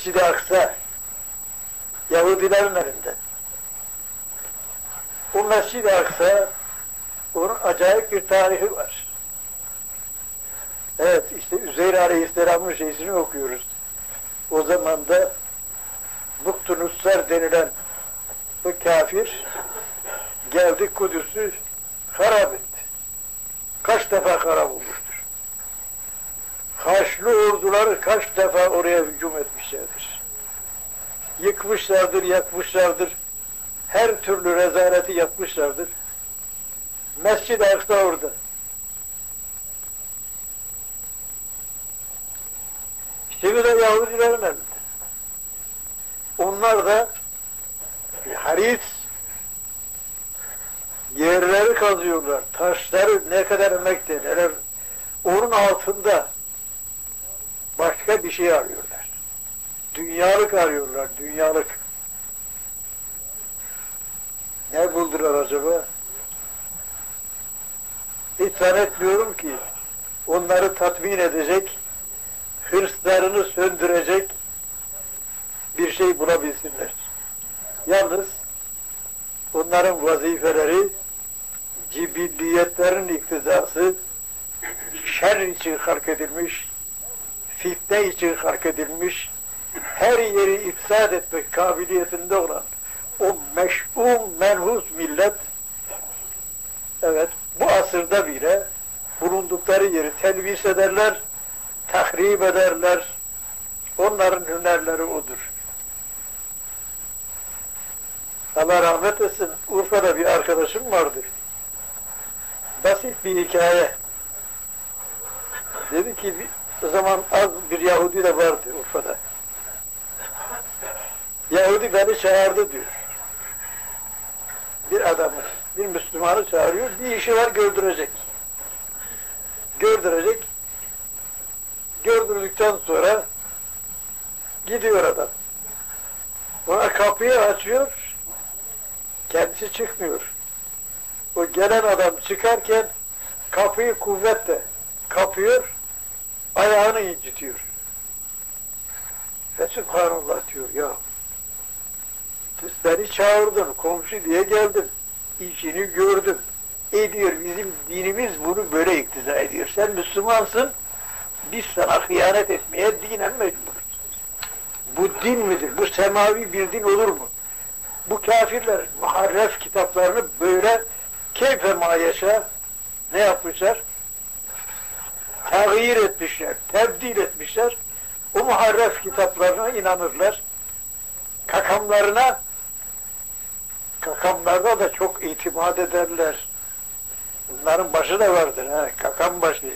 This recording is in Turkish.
Mescid-i Aksa Yahudilerin elinde. O Mescid-i Aksa onun acayip bir tarihi var. Evet işte Üzeyr Aleyhisselam'ın şeysini okuyoruz. O zaman da Buktunussar denilen bu kafir geldi Kudüs'ü harap etti. Kaç defa harap olmuştur. Orduları kaç defa oraya hücum etmişlerdir. Yıkmışlardır, yakmışlardır. Her türlü rezaleti yapmışlardır. Mescid-i Aksa orada. Bir de Yahudilerin elinde. Onlar da bir harit yerleri kazıyorlar. Taşları ne kadar emekte neler onun altında başka bir şey arıyorlar. Dünyalık arıyorlar, dünyalık. Ne buldular acaba? Hiç zannetmiyorum ki onları tatmin edecek, hırslarını söndürecek bir şey bulabilsinler. Yalnız onların vazifeleri cibilliyetlerin iktidası şer için hark edilmiş, fitne için hark edilmiş, her yeri ifsad etmek kabiliyetinde olan o meş'um menhus millet evet bu asırda bile bulundukları yeri telvis ederler, tahrip ederler. Onların hünerleri odur. Allah rahmet etsin. Urfa'da bir arkadaşım vardı. Basit bir hikaye. Dedi ki o zaman az bir Yahudi de vardı Urfa'da. Yahudi beni çağırdı diyor. Bir adamı, bir Müslümanı çağırıyor. Bir işi var gördürecek. Gördürecek. Gördürdükten sonra gidiyor adam. Ona kapıyı açıyor. Kendisi çıkmıyor. O gelen adam çıkarken kapıyı kuvvetle kapıyor, ayağını incitiyor. Ve Subhanallah diyor ya. Beni çağırdın, komşu diye geldim. İşini gördüm. Ediyor, bizim dinimiz bunu böyle iktiza ediyor. Sen Müslümansın, biz sana hıyanet etmeye dinen mecburuz. Bu din midir? Bu semavi bir din olur mu? Bu kafirler muharref kitaplarını böyle keyfe mayeşe ne yapmışlar? Tağyir etmişler, tebdil etmişler. O muharref kitaplarına inanırlar. Kakamlarına kakamlarda da çok itimat ederler. Bunların başı da vardır. He, kakam başı.